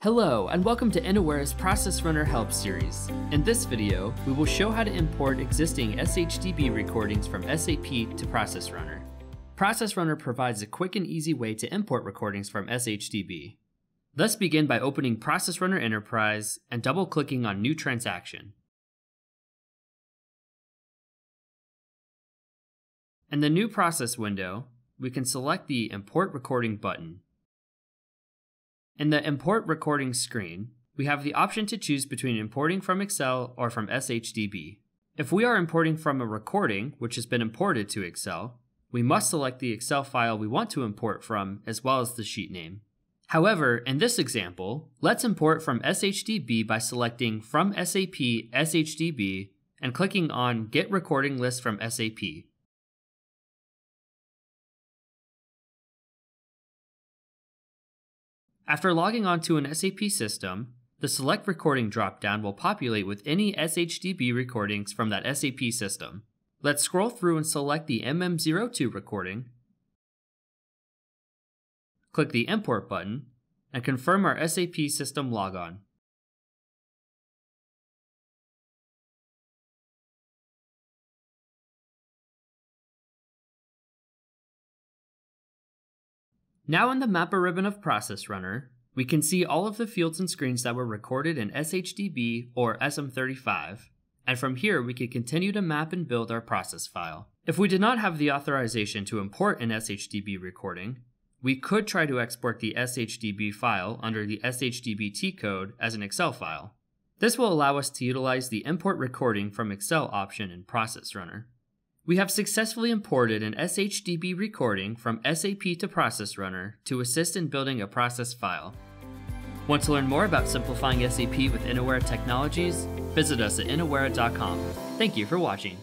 Hello, and welcome to Innowera's Process Runner Help series. In this video, we will show how to import existing SHDB recordings from SAP to Process Runner. Process Runner provides a quick and easy way to import recordings from SHDB. Let's begin by opening Process Runner Enterprise and double-clicking on New Transaction. In the New Process window, we can select the Import Recording button. In the Import Recording screen, we have the option to choose between importing from Excel or from SHDB. If we are importing from a recording which has been imported to Excel, we must select the Excel file we want to import from as well as the sheet name. However, in this example, let's import from SHDB by selecting From SAP SHDB and clicking on Get Recording List from SAP. After logging onto an SAP system, the Select Recording dropdown will populate with any SHDB recordings from that SAP system. Let's scroll through and select the MM02 recording, click the Import button, and confirm our SAP system logon. Now in the Mapper ribbon of Process Runner, we can see all of the fields and screens that were recorded in SHDB or SM35, and from here we can continue to map and build our process file. If we did not have the authorization to import an SHDB recording, we could try to export the SHDB file under the SHDB T code as an Excel file. This will allow us to utilize the Import Recording from Excel option in Process Runner. We have successfully imported an SHDB recording from SAP to Process Runner to assist in building a process file. Want to learn more about simplifying SAP with Innowera technologies? Visit us at innowera.com. Thank you for watching.